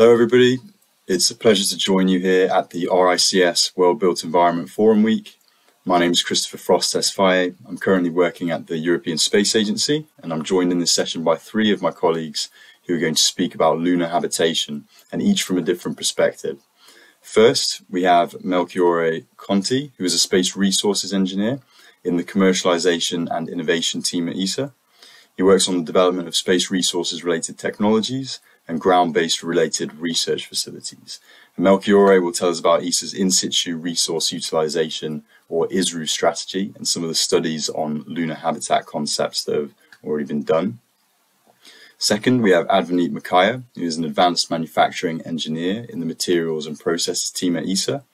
Hello, everybody. It's a pleasure to join you here at the RICS World Built Environment Forum Week. My name is Christopher Frost Tesfaye. I'm currently working at the European Space Agency, and I'm joined in this session by three of my colleagues who are going to speak about lunar habitation, and each from a different perspective. First, we have Melchiorre Conti, who is a space resources engineer in the commercialization and innovation team at ESA. He works on the development of space resources related technologies and ground-based related research facilities. And Melchiorre will tell us about ESA's in-situ resource utilization or ISRU strategy and some of the studies on lunar habitat concepts that have already been done. Second, we have Advenit Makaya, who is an advanced manufacturing engineer in the materials and processes team at ESA.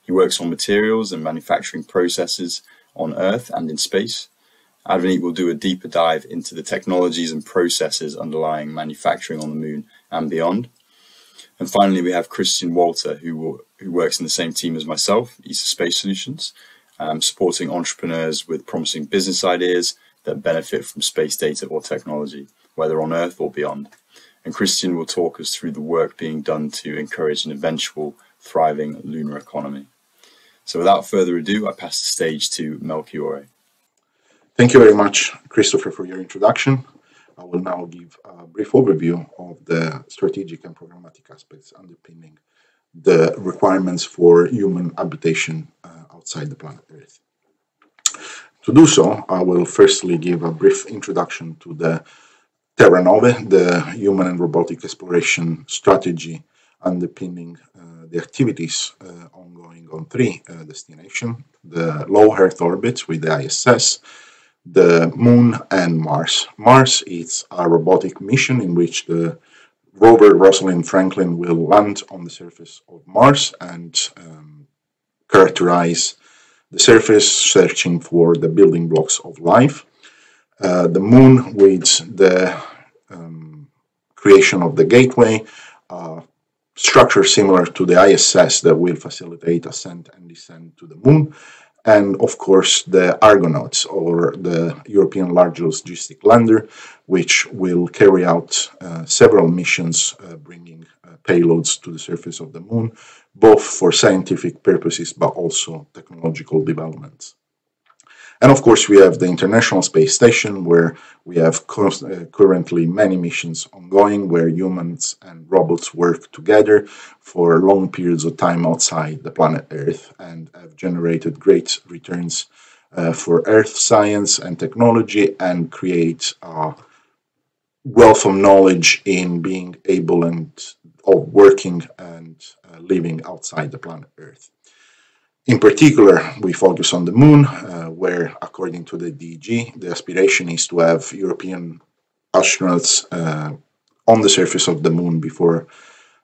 He works on materials and manufacturing processes on Earth and in space. Advanit will do a deeper dive into the technologies and processes underlying manufacturing on the moon and beyond. And finally, we have Christian Walter, who, will, who works in the same team as myself, ESA Space Solutions, um, supporting entrepreneurs with promising business ideas that benefit from space data or technology, whether on Earth or beyond. And Christian will talk us through the work being done to encourage an eventual thriving lunar economy. So without further ado, I pass the stage to Melchiorre. Thank you very much, Christopher, for your introduction. I will now give a brief overview of the strategic and programmatic aspects underpinning the requirements for human habitation uh, outside the planet Earth. To do so, I will firstly give a brief introduction to the Terrae Novae, the human and robotic exploration strategy underpinning uh, the activities uh, ongoing on three uh, destinations, the low Earth orbit with the ISS, the Moon and Mars. Mars is a robotic mission in which the rover Rosalind Franklin will land on the surface of Mars and um, characterize the surface, searching for the building blocks of life. Uh, the Moon with the um, creation of the gateway, uh, structure similar to the ISS that will facilitate ascent and descent to the Moon and of course the Argonauts or the European Large Logistic Lander, which will carry out uh, several missions uh, bringing uh, payloads to the surface of the moon, both for scientific purposes but also technological developments. And of course, we have the International Space Station, where we have uh, currently many missions ongoing, where humans and robots work together for long periods of time outside the planet Earth and have generated great returns uh, for Earth science and technology and create a wealth of knowledge in being able and of working and uh, living outside the planet Earth. In particular, we focus on the moon, uh, where, according to the DG, the aspiration is to have European astronauts uh, on the surface of the moon before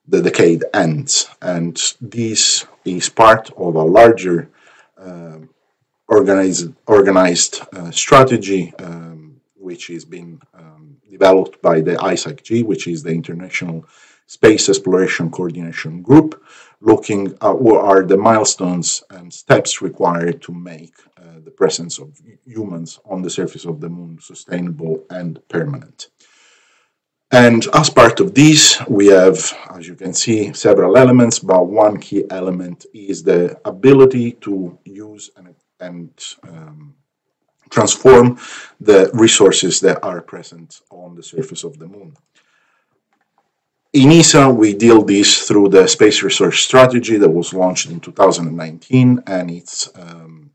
the decade ends. And this is part of a larger uh, organized, organized uh, strategy um, which is being um, developed by the ISECG, which is the International Space Exploration Coordination Group, looking at what are the milestones and steps required to make uh, the presence of humans on the surface of the moon sustainable and permanent. And as part of this, we have, as you can see, several elements, but one key element is the ability to use and, and um, transform the resources that are present on the surface of the moon. In ESA, we deal this through the Space Resources Strategy that was launched in 2019, and it's um,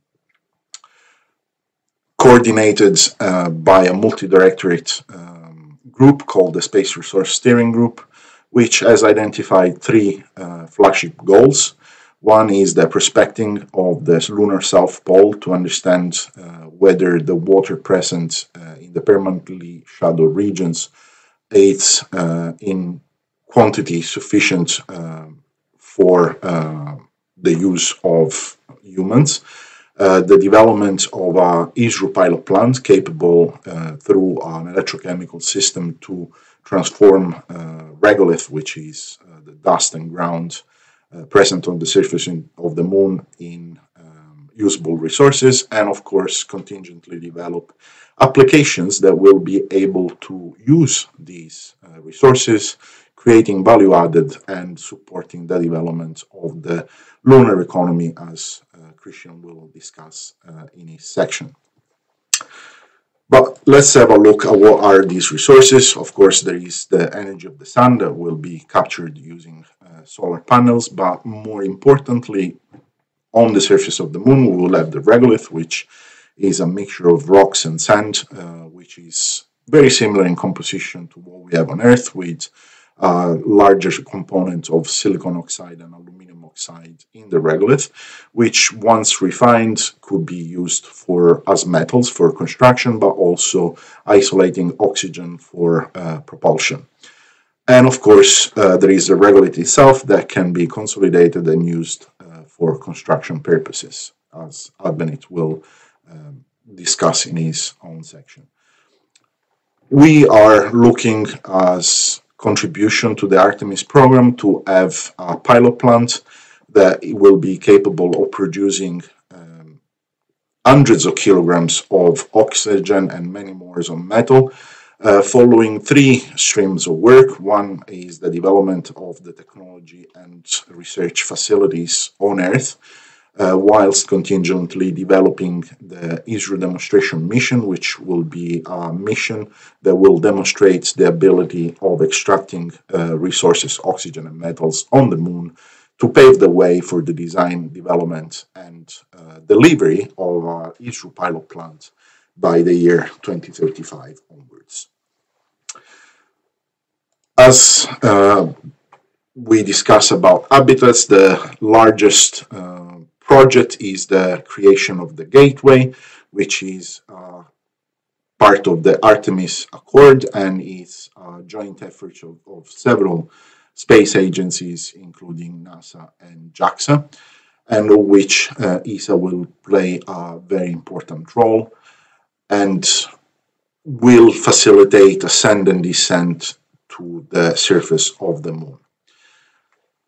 coordinated uh, by a multi-directorate um, group called the Space Resource Steering Group, which has identified three uh, flagship goals. One is the prospecting of the lunar south pole to understand uh, whether the water present uh, in the permanently shadowed regions aids uh, in quantity sufficient um, for uh, the use of humans. Uh, the development of a ISRU pilot plant capable uh, through an electrochemical system to transform uh, regolith, which is uh, the dust and ground uh, present on the surface in, of the moon, in um, usable resources, and of course, contingently develop applications that will be able to use these resources creating value added and supporting the development of the lunar economy, as uh, Christian will discuss uh, in his section. But let's have a look at what are these resources. Of course, there is the energy of the sun that will be captured using uh, solar panels, but more importantly, on the surface of the moon, we will have the regolith, which is a mixture of rocks and sand, uh, which is very similar in composition to what we have on Earth, with a larger component of silicon oxide and aluminum oxide in the regolith, which once refined could be used for as metals for construction, but also isolating oxygen for uh, propulsion. And of course, uh, there is the regolith itself that can be consolidated and used uh, for construction purposes, as Advenit will um, discuss in his own section. We are looking as contribution to the Artemis program to have a pilot plant that will be capable of producing um, hundreds of kilograms of oxygen and many more of metal uh, following three streams of work. One is the development of the technology and research facilities on Earth, whilst contingently developing the ISRU demonstration mission, which will be a mission that will demonstrate the ability of extracting uh, resources, oxygen and metals on the moon to pave the way for the design, development, and uh, delivery of our ISRU pilot plant by the year 2035 onwards. As uh, we discuss about habitats, the largest uh, project is the creation of the gateway, which is uh, part of the Artemis Accord and is a joint effort of, of several space agencies, including NASA and JAXA, and of which uh, ESA will play a very important role and will facilitate ascent and descent to the surface of the moon.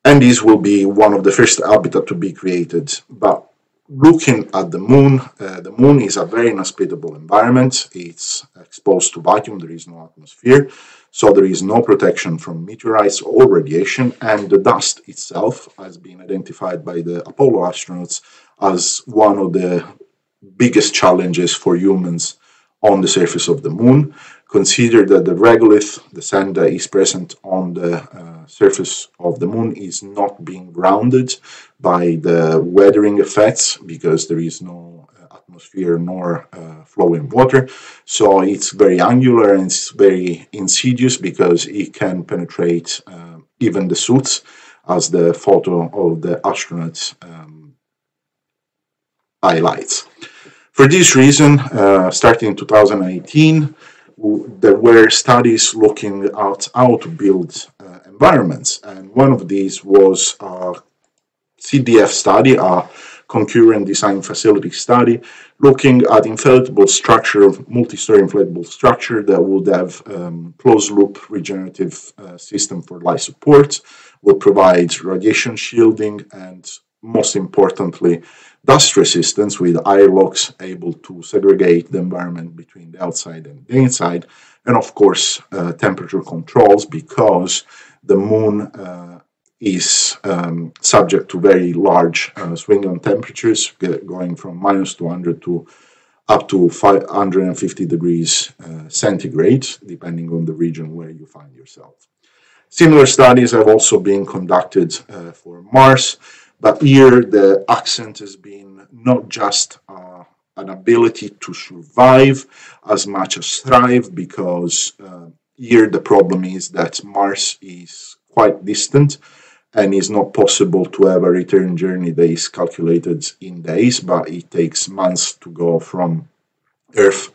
And this will be one of the first habitat to be created. But looking at the moon, uh, the moon is a very inhospitable environment. It's exposed to vacuum, there is no atmosphere, so there is no protection from meteorites or radiation, and the dust itself has been identified by the Apollo astronauts as one of the biggest challenges for humans on the surface of the moon. Consider that the regolith, the sand that is present on the uh, surface of the moon, is not being grounded by the weathering effects because there is no uh, atmosphere nor uh, flowing water. So it's very angular and it's very insidious because it can penetrate uh, even the suits, as the photo of the astronauts um, highlights. For this reason, uh, starting in 2018, there were studies looking at how to build uh, environments, and one of these was a CDF study, a concurrent design facility study, looking at inflatable structure, multi-story inflatable structure that would have um, closed-loop regenerative uh, system for life support, would provide radiation shielding, and most importantly, dust resistance with airlocks able to segregate the environment between the outside and the inside, and of course uh, temperature controls because the moon uh, is um, subject to very large uh, swing on temperatures going from minus 200 to up to 550 degrees uh, centigrade depending on the region where you find yourself. Similar studies have also been conducted uh, for Mars but here the accent has been not just uh, an ability to survive as much as thrive, because uh, here the problem is that Mars is quite distant and it's not possible to have a return journey that is calculated in days, but it takes months to go from Earth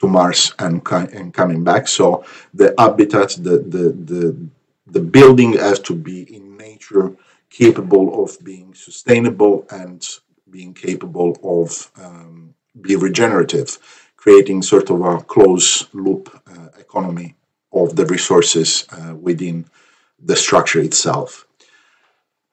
to Mars and, and coming back. So the habitat, the, the, the, the building has to be in nature capable of being sustainable and being capable of um, be regenerative, creating sort of a closed loop uh, economy of the resources uh, within the structure itself.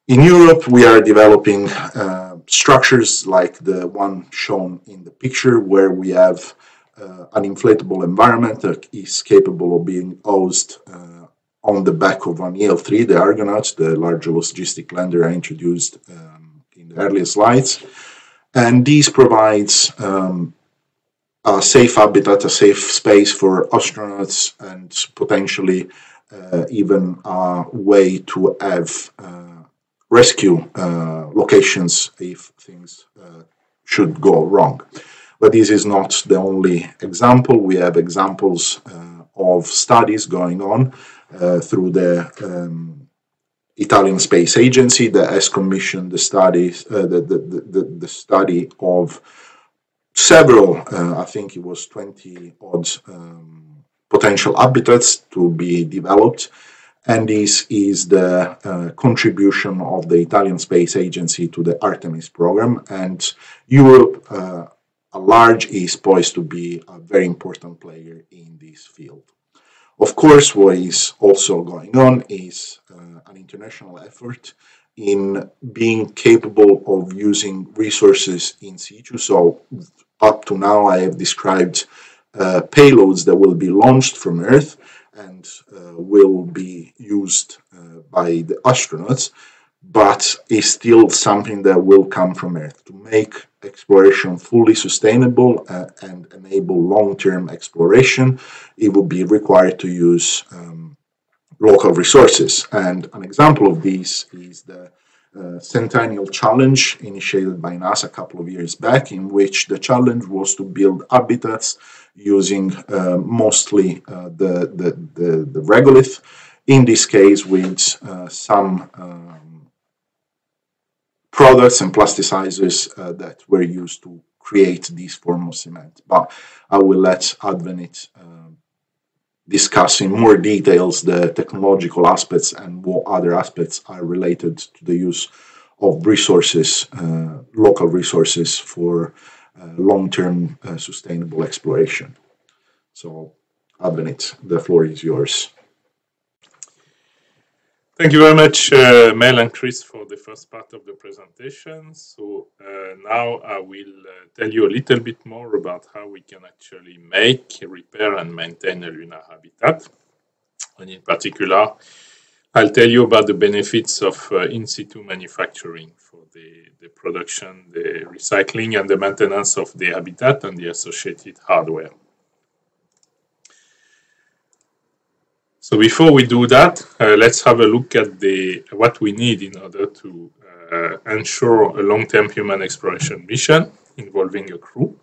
In Europe, we are developing uh, structures like the one shown in the picture, where we have uh, an inflatable environment that is capable of being housed uh, on the back of an EL3, the Argonaut, the large logistic lander I introduced um, in the earlier slides. And these provides um, a safe habitat, a safe space for astronauts, and potentially uh, even a way to have uh, rescue uh, locations if things uh, should go wrong. But this is not the only example. We have examples uh, of studies going on through the um, Italian Space Agency that has commissioned the studies, uh, the, the, the, the, study of several, uh, I think it was 20 odd um, potential habitats to be developed. And this is the uh, contribution of the Italian Space Agency to the Artemis program. And Europe, uh, a large, is poised to be a very important player in this field. Of course, what is also going on is uh, an international effort in being capable of using resources in situ. So, up to now, I have described uh, payloads that will be launched from Earth and uh, will be used uh, by the astronauts, but is still something that will come from Earth to make exploration fully sustainable uh, and enable long-term exploration, it would be required to use um, local resources. And an example of this is the uh, Centennial Challenge initiated by NASA a couple of years back, in which the challenge was to build habitats using uh, mostly uh, the, the, the, the, regolith, in this case with uh, some um, products and plasticizers uh, that were used to create this form of cement. But I will let Advenit uh, discuss in more details the technological aspects and what other aspects are related to the use of resources, uh, local resources for uh, long-term uh, sustainable exploration. So, Advenit, the floor is yours. Thank you very much, uh, Mel and Chris, for the first part of the presentation. So uh, now I will uh, tell you a little bit more about how we can actually make, repair, and maintain a lunar habitat. And in particular, I'll tell you about the benefits of uh, in situ manufacturing for the, the production, the recycling, and the maintenance of the habitat and the associated hardware. So before we do that, uh, let's have a look at the what we need in order to uh, ensure a long-term human exploration mission involving a crew.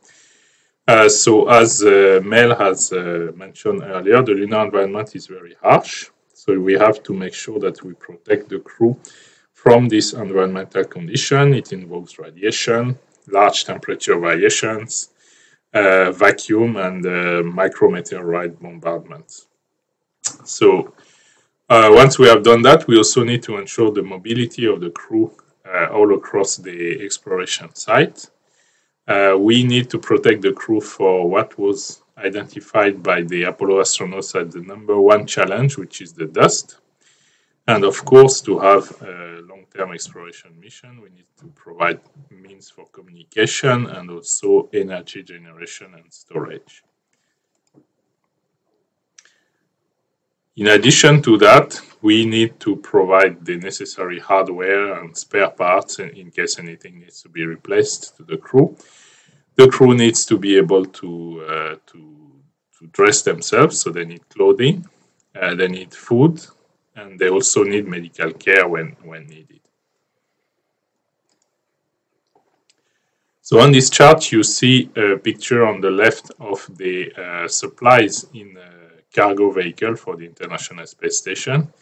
Uh, so as uh, Mel has uh, mentioned earlier, the lunar environment is very harsh. So we have to make sure that we protect the crew from this environmental condition. It involves radiation, large temperature variations, uh, vacuum, and micrometeorite bombardments. So uh, once we have done that, we also need to ensure the mobility of the crew uh, all across the exploration site. Uh, we need to protect the crew for what was identified by the Apollo astronauts as the number one challenge, which is the dust. And of course, to have a long-term exploration mission, we need to provide means for communication and also energy generation and storage. In addition to that, we need to provide the necessary hardware and spare parts in case anything needs to be replaced to the crew. The crew needs to be able to, uh, to, to, dress themselves, so they need clothing, uh, they need food, and they also need medical care when, when needed. So on this chart, you see a picture on the left of the uh, supplies in uh, cargo vehicle for the International Space Station.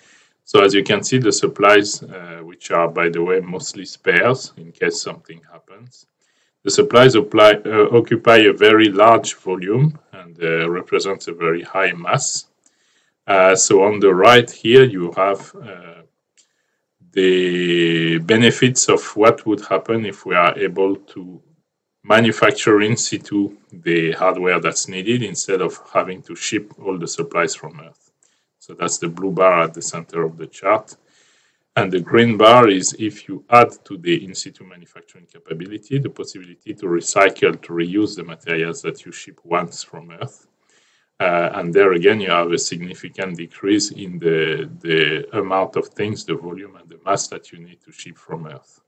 So as you can see, the supplies, uh, which are, by the way, mostly spares in case something happens. The supplies apply, uh, occupy a very large volume and uh, represents a very high mass. Uh, so on the right here, you have uh, the benefits of what would happen if we are able to manufacture in situ the hardware that's needed instead of having to ship all the supplies from Earth. So that's the blue bar at the center of the chart. And the green bar is if you add to the in situ manufacturing capability the possibility to recycle, to reuse the materials that you ship once from Earth. Uh, and there again, you have a significant decrease in the, the amount of things, the volume and the mass that you need to ship from Earth.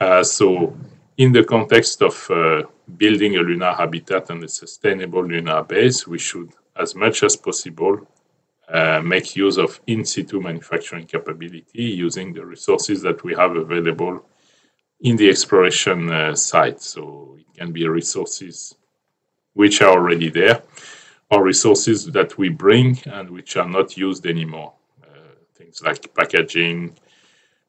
Uh, so in the context of uh, building a lunar habitat and a sustainable lunar base, we should, as much as possible, uh, make use of in situ manufacturing capability using the resources that we have available in the exploration uh, site. So it can be resources which are already there or resources that we bring and which are not used anymore. Uh, things like packaging,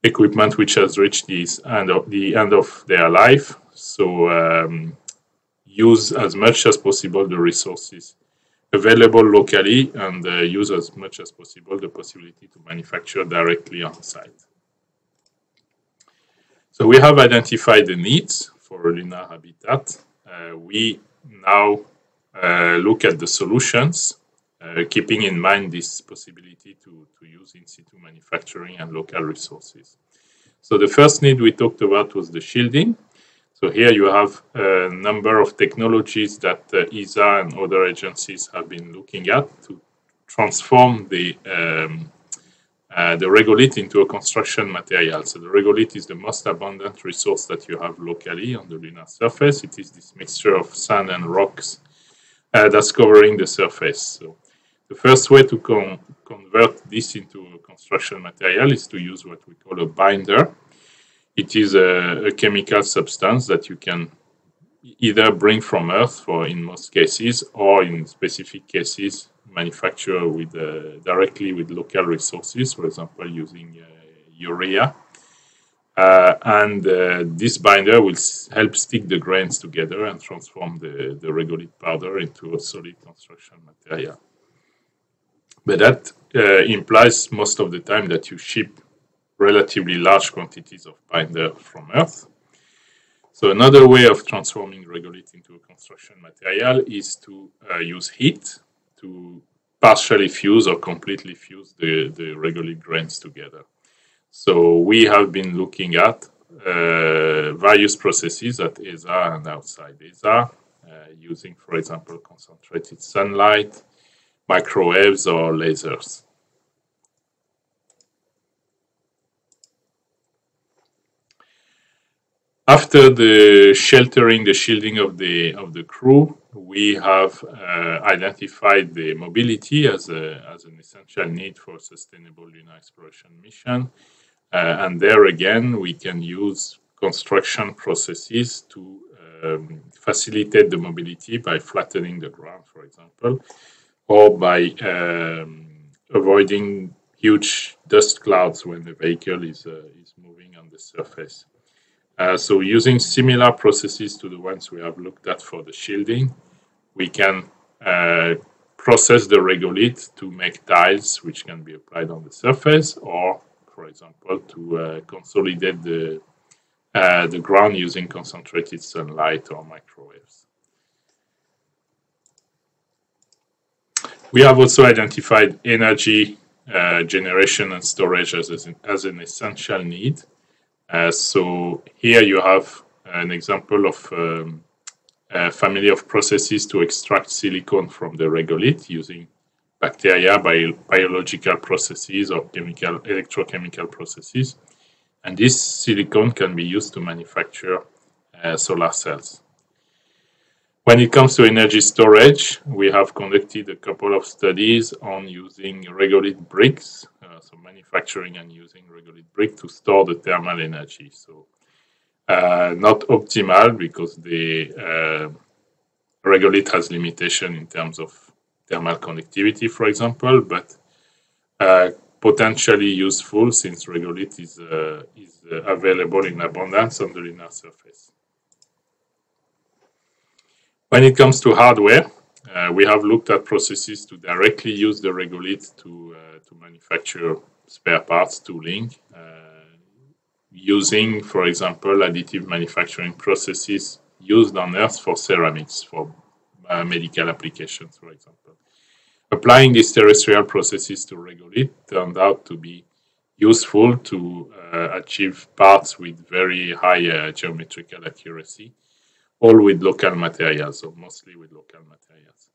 equipment which has reached this end of, the end of their life. So um, use as much as possible the resources available locally and uh, use as much as possible the possibility to manufacture directly on site. So we have identified the needs for lunar habitat. Uh, we now uh, look at the solutions, keeping in mind this possibility to, to use in situ manufacturing and local resources. So the first need we talked about was the shielding. So here you have a number of technologies that uh, ESA and other agencies have been looking at to transform the um, uh, the regolith into a construction material. So the regolith is the most abundant resource that you have locally on the lunar surface. It is this mixture of sand and rocks uh, that's covering the surface. So the first way to con convert this into a construction material is to use what we call a binder. It is a, a chemical substance that you can either bring from Earth, for in most cases, or in specific cases, manufacture with uh, directly with local resources, for example, using uh, urea. Uh, and uh, this binder will help stick the grains together and transform the, the regolith powder into a solid construction material. But that uh, implies most of the time that you ship relatively large quantities of binder from Earth. So another way of transforming regolith into a construction material is to uh, use heat to partially fuse or completely fuse the, the regolith grains together. So we have been looking at uh, various processes at ESA and outside ESA, uh, using, for example, concentrated sunlight, microwaves, or lasers. After the sheltering, the shielding of the of the crew, we have uh, identified the mobility as a as an essential need for sustainable lunar exploration mission, uh, and there again we can use construction processes to um, facilitate the mobility by flattening the ground, for example, or by um, avoiding huge dust clouds when the vehicle is uh, is moving on the surface. Uh, so using similar processes to the ones we have looked at for the shielding, we can uh, process the regolith to make tiles which can be applied on the surface or, for example, to uh, consolidate the, uh, the ground using concentrated sunlight or microwaves. We have also identified energy uh, generation and storage as, as an essential need. Uh, so here you have an example of um, a family of processes to extract silicon from the regolith using bacteria, bio biological processes, or chemical electrochemical processes. And this silicon can be used to manufacture uh, solar cells. When it comes to energy storage, we have conducted a couple of studies on using regolith bricks so manufacturing and using regolith brick to store the thermal energy. So uh, not optimal because the uh, regolith has limitation in terms of thermal conductivity, for example, but uh, potentially useful since regolith is, uh, is uh, available in abundance on the lunar surface. When it comes to hardware, uh, we have looked at processes to directly use the regolith to, uh, to manufacture spare parts tooling uh, using, for example, additive manufacturing processes used on Earth for ceramics, for uh, medical applications, for example. Applying these terrestrial processes to regolith turned out to be useful to uh, achieve parts with very high uh, geometrical accuracy, all with local materials, or mostly with local materials.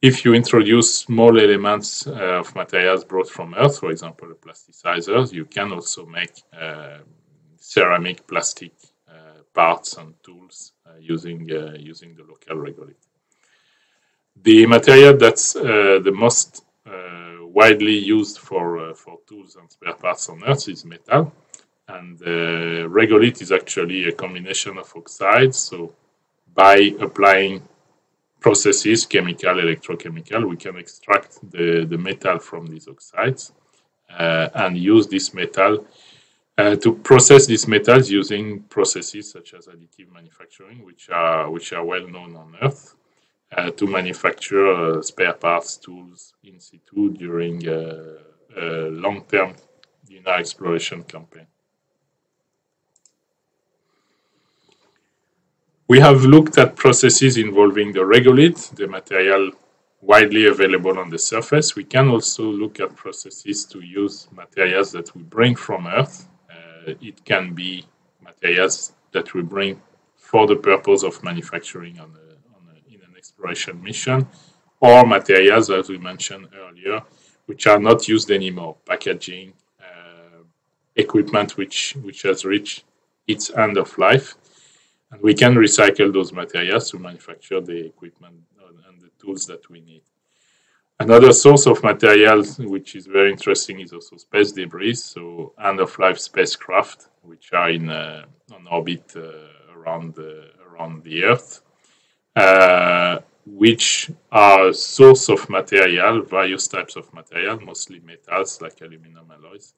if you introduce small elements uh, of materials brought from Earth, for example, plasticizers, you can also make uh, ceramic plastic uh, parts and tools uh, using, uh, using the local regolith. The material that's uh, the most widely used for, for tools and spare parts on Earth is metal. And regolith is actually a combination of oxides. So by applying processes, chemical, electrochemical, we can extract the, the metal from these oxides uh, and use this metal uh, to process these metals using processes such as additive manufacturing, which are which are well known on Earth, uh, to manufacture uh, spare parts, tools in situ during uh, a long-term lunar exploration campaign. We have looked at processes involving the regolith, the material widely available on the surface. We can also look at processes to use materials that we bring from Earth. Uh, it can be materials that we bring for the purpose of manufacturing on, a, on a, in an exploration mission, or materials, as we mentioned earlier, which are not used anymore, packaging, uh, equipment which, which has reached its end of life and we can recycle those materials to manufacture the equipment and the tools that we need. Another source of materials, which is very interesting, is also space debris. So end-of-life spacecraft, which are in uh, on orbit uh, around the around the Earth, uh, which are a source of material, various types of material, mostly metals like aluminum alloys,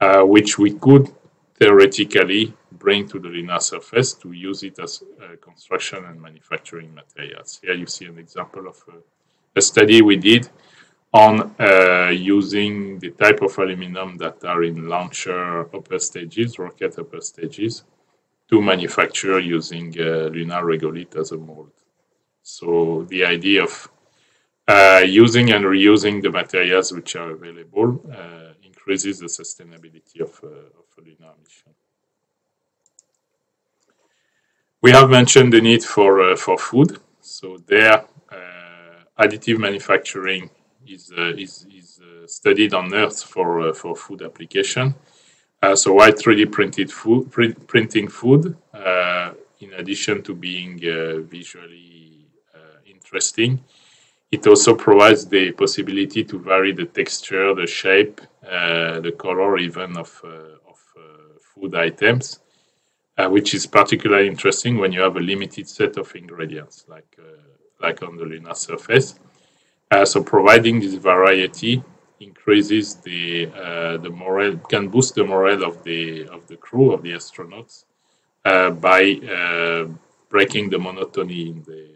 uh, which we could theoretically bring to the lunar surface to use it as uh, construction and manufacturing materials. Here you see an example of a, a study we did on uh, using the type of aluminum that are in launcher upper stages, rocket upper stages, to manufacture using uh, lunar regolith as a mold. So the idea of uh, using and reusing the materials which are available uh, increases the sustainability of, uh, of a lunar mission. We have mentioned the need for uh, for food. So there, uh, additive manufacturing is uh, is, is studied on Earth for for food application. so why 3D printed food, print, printing food, in addition to being visually interesting, it also provides the possibility to vary the texture, the shape, uh, the color, even of, uh, of uh, food items uh, which is particularly interesting when you have a limited set of ingredients, like uh, like on the lunar surface. Uh, so providing this variety increases the uh, the morale, can boost the morale of the of the crew of the astronauts uh, by uh, breaking the monotony in the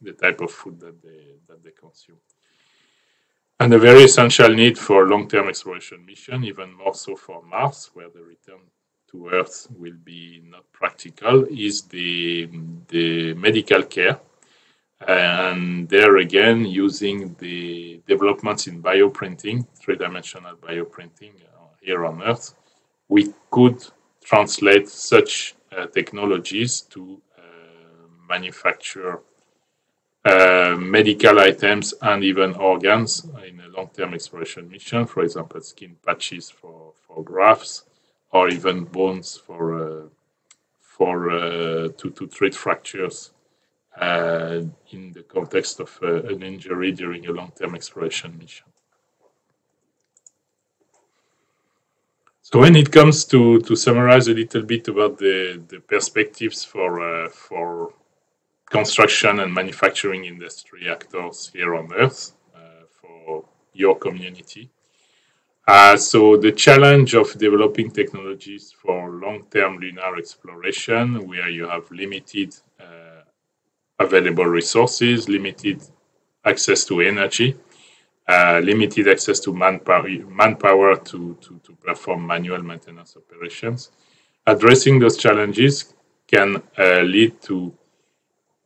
the type of food that they that they consume. And a very essential need for long-term exploration mission, even more so for Mars, where the return to Earth will be not practical is the, the medical care. And there again, using the developments in bioprinting, three dimensional bioprinting uh, here on Earth, we could translate such uh, technologies to uh, manufacture uh, medical items and even organs in a long-term exploration mission, for example, skin patches for, for grafts, or even bones for uh, for uh, to to treat fractures uh, in the context of an injury during a long-term exploration mission. So when it comes to, to summarize a little bit about the, the perspectives for uh, for construction and manufacturing industry actors here on Earth uh, for your community, uh, so the challenge of developing technologies for long-term lunar exploration, where you have limited uh, available resources, limited access to energy, uh, limited access to manpower, manpower to, to, to, perform manual maintenance operations. Addressing those challenges can uh, lead to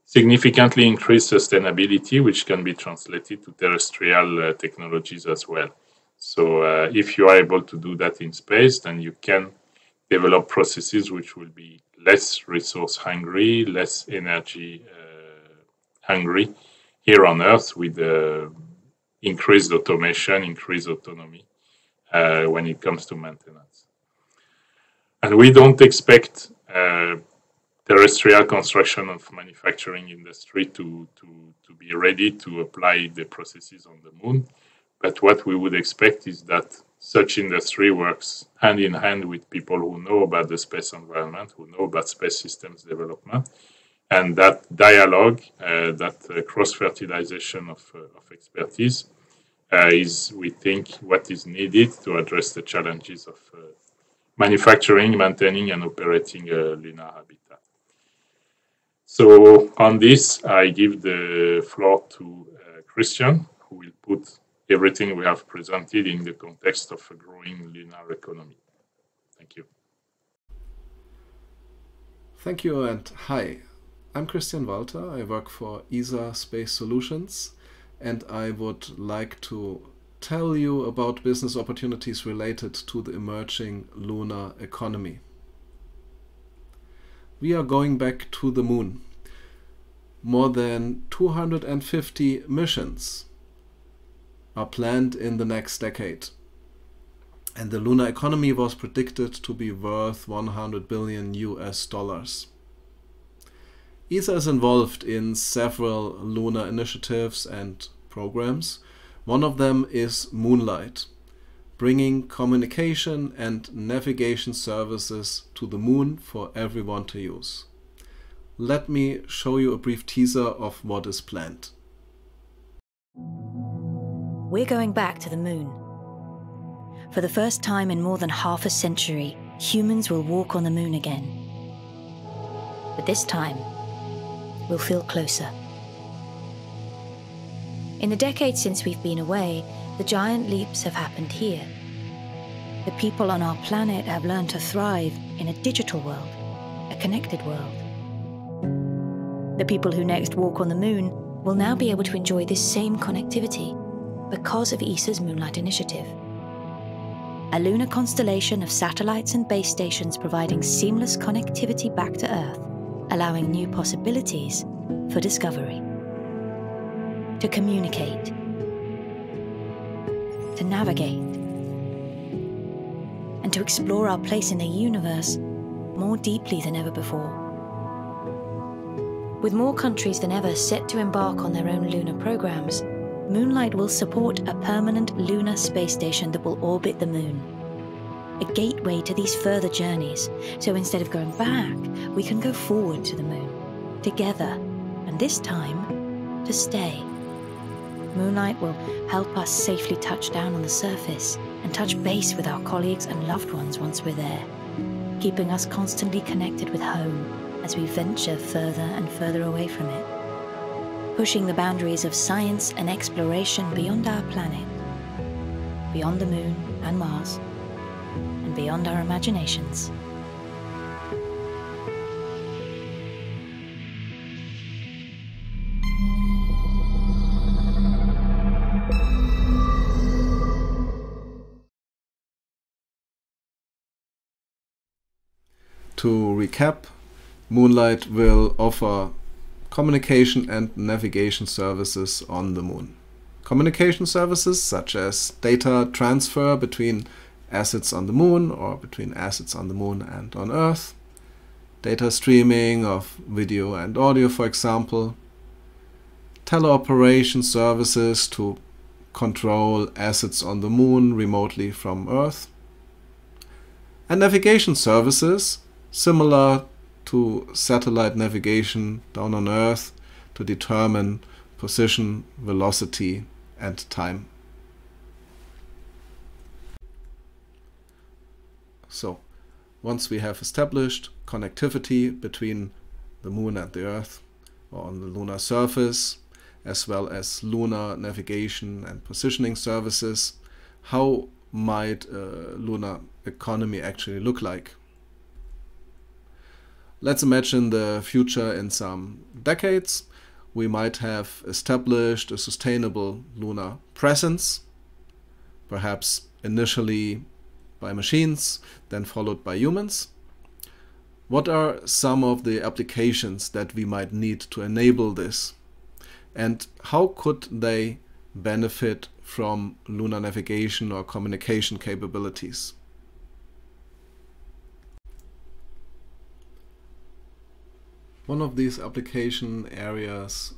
significantly increased sustainability, which can be translated to terrestrial uh, technologies as well. So uh, if you are able to do that in space, then you can develop processes which will be less resource hungry, less energy uh, hungry here on Earth with uh, increased automation, increased autonomy uh, when it comes to maintenance. And we don't expect terrestrial construction of manufacturing industry to, to, to be ready to apply the processes on the moon. But what we would expect is that such industry works hand in hand with people who know about the space environment, who know about space systems development, and that dialogue, uh, that uh, cross fertilization of, uh, of expertise, uh, is, we think, what is needed to address the challenges of uh, manufacturing, maintaining, and operating a lunar habitat. So, on this, I give the floor to uh, Christian, who will put everything we have presented in the context of a growing lunar economy. Thank you. Thank you and hi. I'm Christian Walter. I work for ESA Space Solutions and I would like to tell you about business opportunities related to the emerging lunar economy. We are going back to the moon. More than 250 missions are planned in the next decade. And the lunar economy was predicted to be worth 100 billion US dollars. ESA is involved in several lunar initiatives and programs. One of them is Moonlight, bringing communication and navigation services to the moon for everyone to use. Let me show you a brief teaser of what is planned. We're going back to the moon. For the first time in more than half a century, humans will walk on the moon again. But this time, we'll feel closer. In the decades since we've been away, the giant leaps have happened here. The people on our planet have learned to thrive in a digital world, a connected world. The people who next walk on the moon will now be able to enjoy this same connectivity because of ESA's Moonlight Initiative. A lunar constellation of satellites and base stations providing seamless connectivity back to Earth, allowing new possibilities for discovery to communicate, to navigate, and to explore our place in the universe more deeply than ever before. With more countries than ever set to embark on their own lunar programs, Moonlight will support a permanent lunar space station that will orbit the moon. A gateway to these further journeys, so instead of going back, we can go forward to the moon, together, and this time, to stay. Moonlight will help us safely touch down on the surface and touch base with our colleagues and loved ones once we're there, keeping us constantly connected with home as we venture further and further away from it, pushing the boundaries of science and exploration beyond our planet, beyond the moon and Mars, and beyond our imaginations. To recap, Moonlight will offer communication and navigation services on the moon. Communication services such as data transfer between assets on the moon or between assets on the moon and on Earth, data streaming of video and audio, for example, teleoperation services to control assets on the moon remotely from Earth, and navigation services similar to satellite navigation down on Earth to determine position, velocity, and time. So, once we have established connectivity between the Moon and the Earth, or on the lunar surface, as well as lunar navigation and positioning services, how might a lunar economy actually look like? Let's imagine the future in some decades. We might have established a sustainable lunar presence, perhaps initially by machines, then followed by humans. What are some of the applications that we might need to enable this? and how could they benefit from lunar navigation or communication capabilities. One of these application areas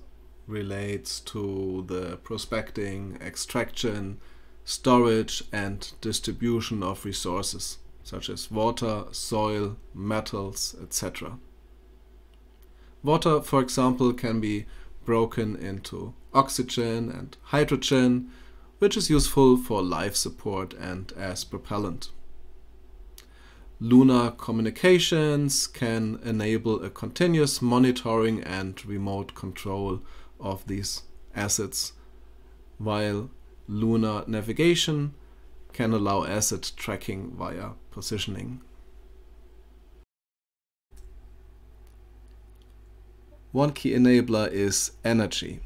relates to the prospecting, extraction, storage and distribution of resources such as water, soil, metals, etc. Water, for example, can be broken into oxygen and hydrogen, which is useful for life support and as propellant. Lunar communications can enable a continuous monitoring and remote control of these assets, while lunar navigation can allow asset tracking via positioning. One key enabler is energy.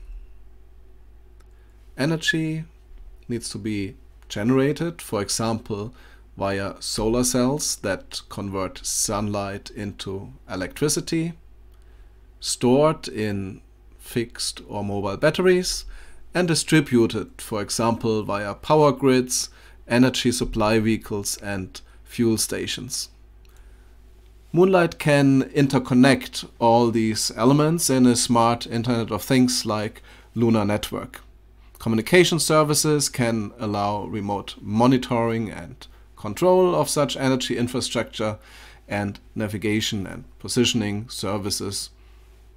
Energy needs to be generated, for example, via solar cells that convert sunlight into electricity, stored in fixed or mobile batteries, and distributed, for example, via power grids, energy supply vehicles, and fuel stations. Moonlight can interconnect all these elements in a smart Internet of Things like Lunar Network. Communication services can allow remote monitoring and control of such energy infrastructure and navigation and positioning services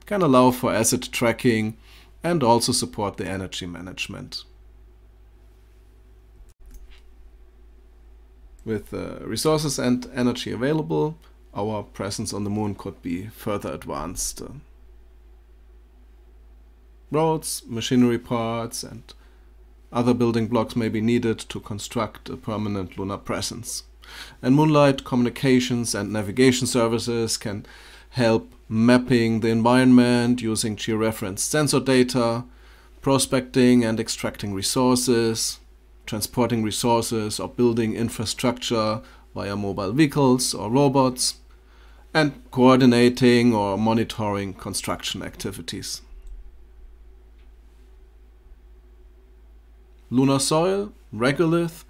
can allow for asset tracking and also support the energy management. With uh, resources and energy available, our presence on the moon could be further advanced. Roads, machinery parts, and other building blocks may be needed to construct a permanent lunar presence. And Moonlight communications and navigation services can help mapping the environment using georeferenced sensor data, prospecting and extracting resources, transporting resources or building infrastructure via mobile vehicles or robots, and coordinating or monitoring construction activities. Lunar soil, regolith,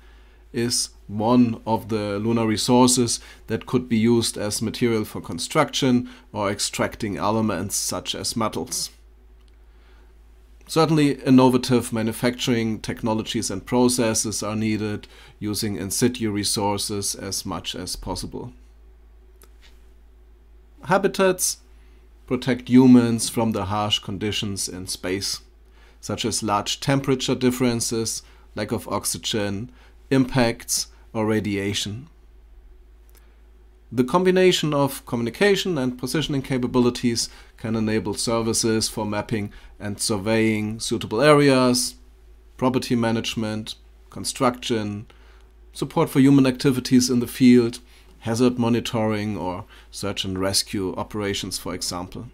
is one of the lunar resources that could be used as material for construction or extracting elements such as metals. Certainly, innovative manufacturing technologies and processes are needed using in situ resources as much as possible. Habitats protect humans from the harsh conditions in space, such as large temperature differences, lack of oxygen, impacts, or radiation. The combination of communication and positioning capabilities can enable services for mapping and surveying suitable areas, property management, construction, support for human activities in the field, hazard monitoring or search and rescue operations, for example.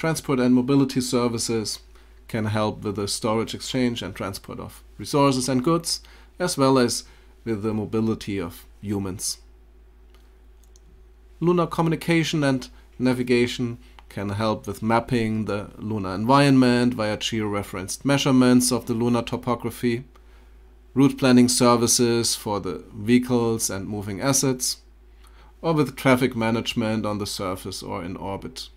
Transport and mobility services can help with the storage exchange and transport of resources and goods, as well as with the mobility of humans. Lunar communication and navigation can help with mapping the lunar environment via georeferenced measurements of the lunar topography, route planning services for the vehicles and moving assets, or with traffic management on the surface or in orbit.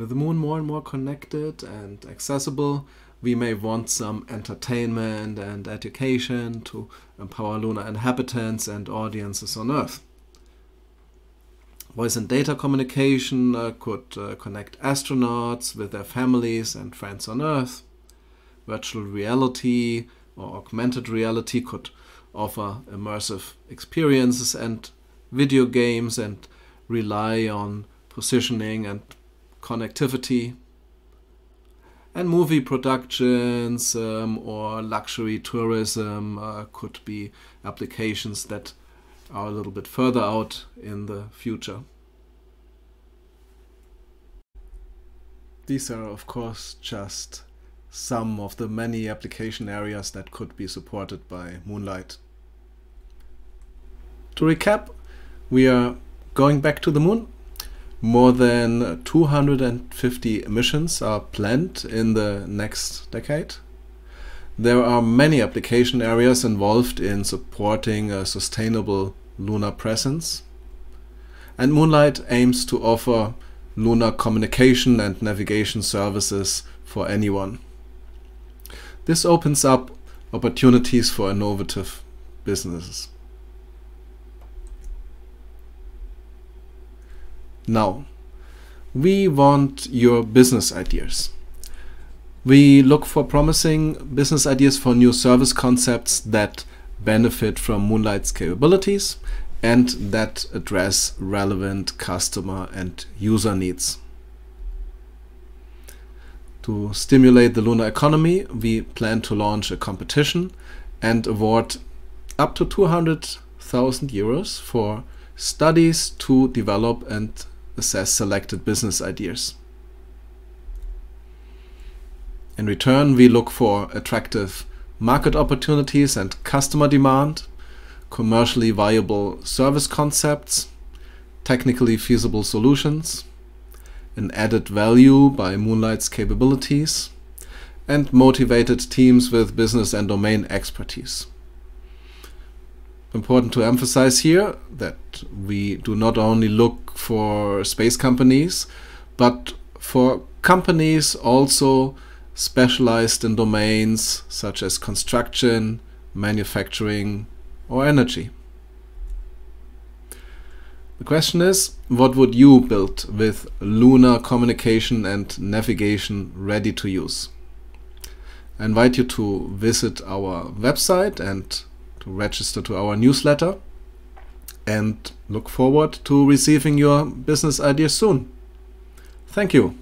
With the moon more and more connected and accessible, we may want some entertainment and education to empower lunar inhabitants and audiences on Earth. Voice and data communication uh, could uh, connect astronauts with their families and friends on Earth. Virtual reality or augmented reality could offer immersive experiences and video games and rely on positioning and connectivity and movie productions um, or luxury tourism uh, could be applications that are a little bit further out in the future. These are, of course, just some of the many application areas that could be supported by Moonlight. To recap, we are going back to the moon. More than 250 missions are planned in the next decade. There are many application areas involved in supporting a sustainable lunar presence. And Moonlight aims to offer lunar communication and navigation services for anyone. This opens up opportunities for innovative businesses. Now, we want your business ideas. We look for promising business ideas for new service concepts that benefit from Moonlight's capabilities and that address relevant customer and user needs. To stimulate the lunar economy, we plan to launch a competition and award up to 200,000 euros for studies to develop and assess selected business ideas. In return, we look for attractive market opportunities and customer demand, commercially viable service concepts, technically feasible solutions, an added value by Moonlight's capabilities, and motivated teams with business and domain expertise. Important to emphasize here that we do not only look for space companies, but for companies also specialized in domains such as construction, manufacturing, or energy. The question is, what would you build with lunar communication and navigation ready to use? I invite you to visit our website and to register to our newsletter and look forward to receiving your business ideas soon. Thank you.